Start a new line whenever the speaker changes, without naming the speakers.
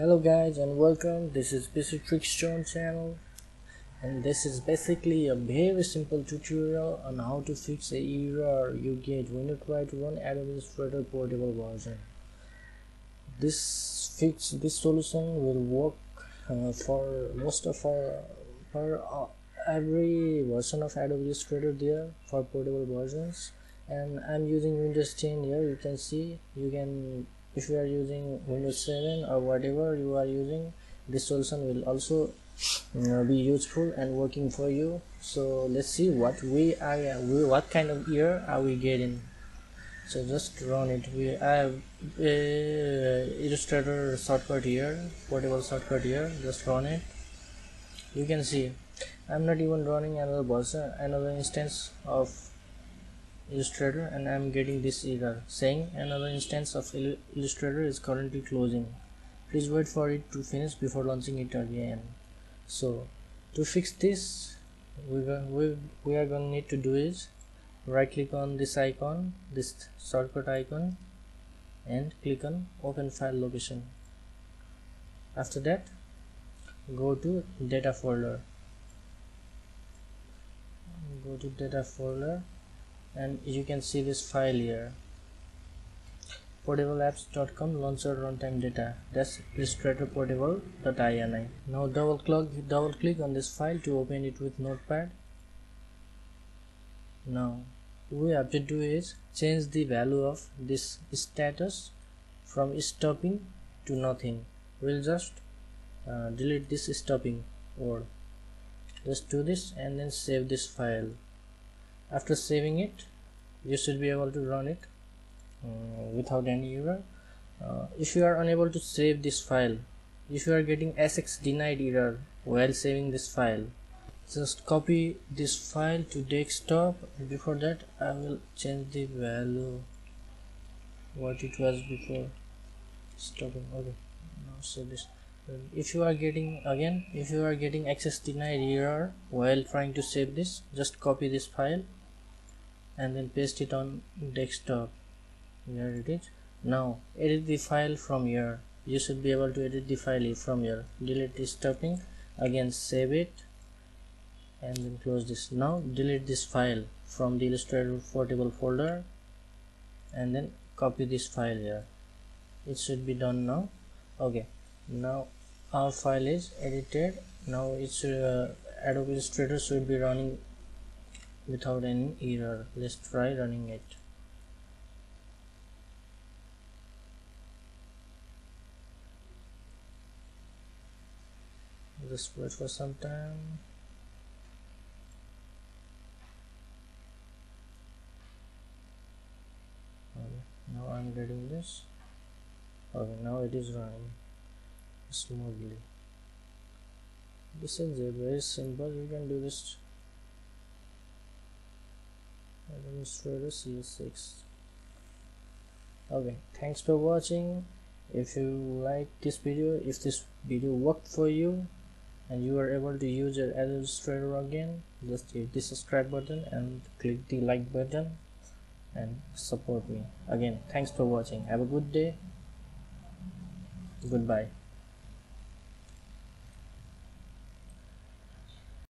hello guys and welcome. This is PC Tricks Zone channel and this is basically a very simple tutorial on how to fix a error you get when you try to run Adobe Illustrator portable version this fix this solution will work uh, for most of our for uh, every version of Adobe Illustrator there for portable versions. And I'm using Windows 10 here. You can see you can if you are using Windows 7 or whatever you are using this solution will also uh, be useful and working for you. So let's see what we are we, what kind of error are we getting. So just run it. We have uh, illustrator shortcut here portable shortcut here. Just run it. You can see i'm not even running another version another instance of Illustrator and I'm getting this error saying another instance of Illustrator is currently closing. Please wait for it to finish before launching it again. So to fix this we, we, we are going to need to do is right click on this icon this shortcut icon and click on open file location after that go to data folder go to data folder and you can see this file here portableapps.com launcher runtime data. That's illustrator portable.ini now double click double click on this file to open it with notepad. Now we have to do is change the value of this status from stopping to nothing. We'll just uh, delete this stopping word. Just do this and then save this file after saving it you should be able to run it uh, without any error. Uh, if you are unable to save this file if you are getting access denied error while saving this file just copy this file to desktop. Before that I will change the value what it was before. Stopping. Okay. Now save this. If you are getting again if you are getting access denied error while trying to save this just copy this file and then paste it on desktop. Here it is. Now edit the file from here. You should be able to edit the file from here. Delete this stopping again save it. And then close this. Now delete this file from the illustrator portable folder. And then copy this file here. It should be done now. Okay. Now our file is edited. Now it's uh, Adobe Illustrator should be running without any error let's try running it. Just wait for some time. Okay, now I'm getting this. Okay now it is running smoothly. This is very simple you can do this administrator cs6 okay thanks for watching. If you like this video if this video worked for you and you are able to use your administrator again just hit the subscribe button and click the like button and support me. Again thanks for watching. Have a good day. Goodbye